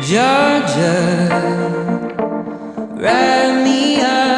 Georgia, write me up.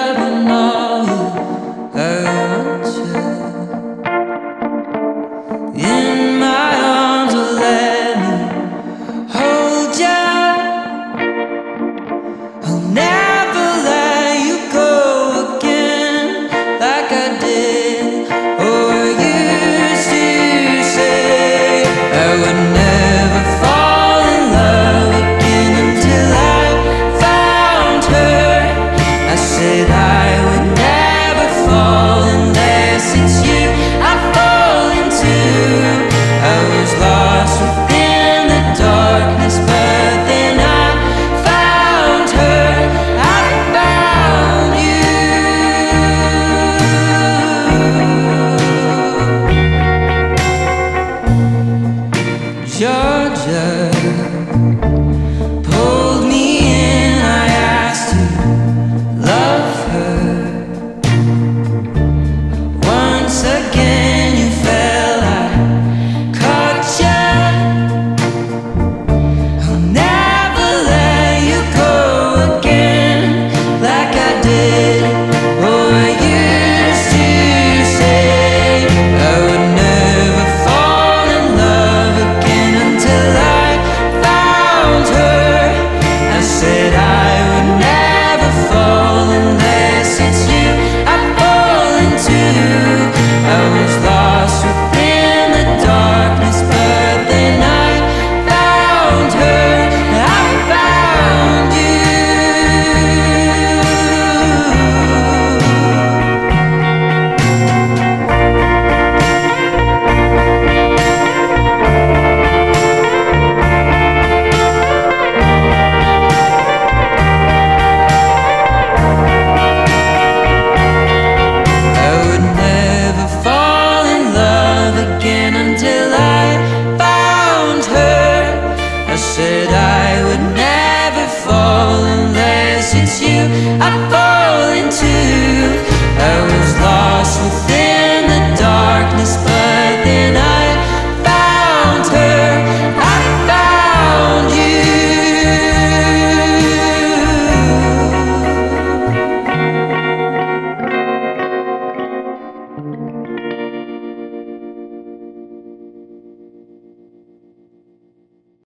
show.